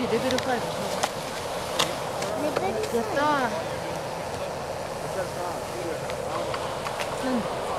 次レベル5やったー。なん